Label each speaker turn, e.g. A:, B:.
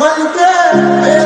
A: Money,